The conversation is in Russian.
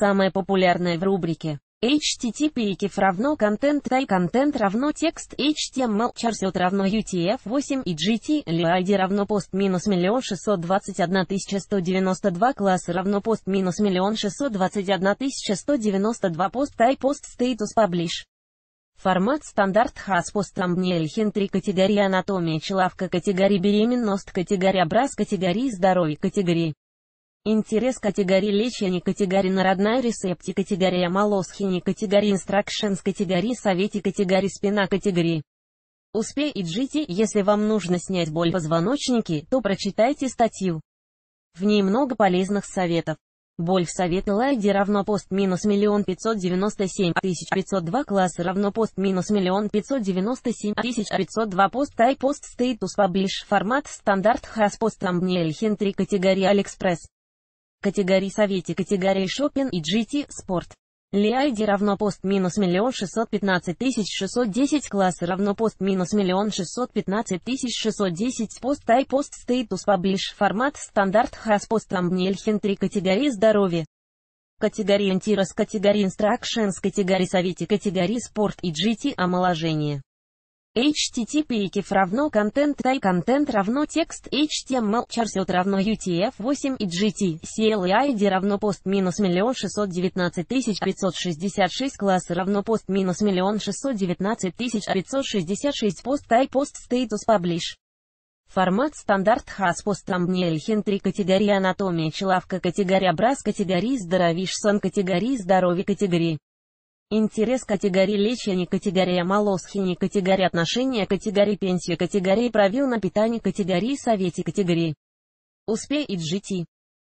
Самое популярное в рубрике HTTP экиф равно контент тай контент равно текст HTML чарсет равно UTF-8 и GT LID равно пост минус миллион шестьсот двадцать одна тысяча сто девяносто два класс равно пост минус миллион шестьсот двадцать одна тысяча сто девяносто два пост тай пост стейтус паблиш. Формат стандарт хас пост thumbnail хентри категория анатомия челавка категории беременность категория брас категории здоровье категории Интерес категории лечения категории народная рецепти категория молосхини категории instructions категории совете категории спина категории. Успей и джити, если вам нужно снять боль в позвоночнике, то прочитайте статью. В ней много полезных советов. Боль в совете лайде равно пост минус миллион пятьсот девяносто семь тысяч пятьсот два класс равно пост минус миллион пятьсот девяносто семь тысяч пятьсот два пост тай пост стейтус паблиш формат стандарт хас пост thumbnail хентри категории алиэкспресс категории Совете категории Шоппин и GT Спорт. Лиайди равно пост минус миллион шестьсот пятнадцать тысяч шестьсот десять класс равно пост минус миллион шестьсот пятнадцать тысяч шестьсот десять пост тай пост стейтус паблиш формат стандарт хас пост тамбнель хентри категории здоровье категории антирос категории инстракшенс категории совете категории спорт и GT омоложение HTTP экиф равно контент тай контент равно текст HTML чарсет равно UTF-8 и GT ID равно пост минус миллион шестьсот девятнадцать тысяч пятьсот шестьдесят шесть класс равно пост минус миллион шестьсот девятнадцать тысяч пятьсот шестьдесят шесть пост тай пост стейтус паблиш. Формат стандарт хас пост thumbnail хентри категория анатомия челавка категория брас категории здоровиш сон категории здоровье категории Интерес категории лечения категория молосхини категории отношения категории пенсии категории правил на питание категории совете категории. Успей и GT.